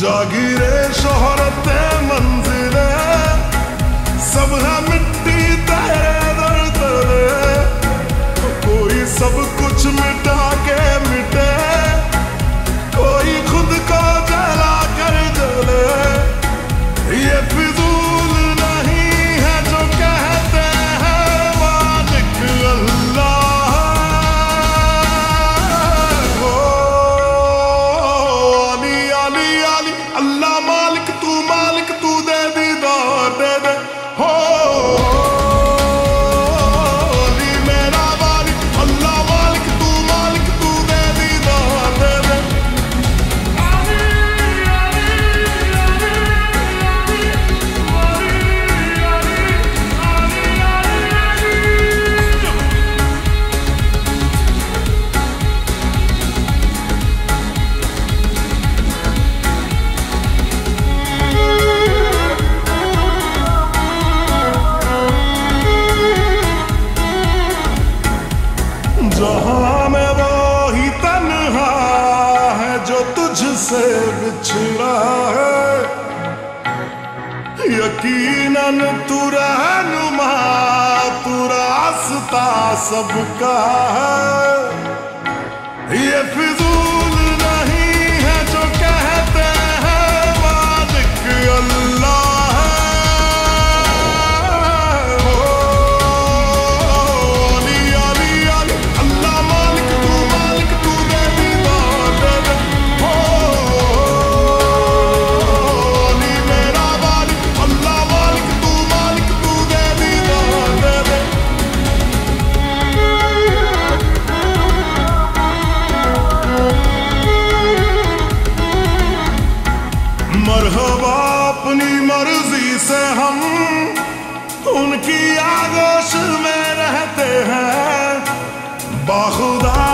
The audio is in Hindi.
জাগিরে শহরতে से बिछड़ा है। यकीनन तू रहनुमा तू रास्ता सबका है। ये फिर मरहबा अपनी मर्ज़ी से हम उनकी आगोश में रहते हैं। बाखुदा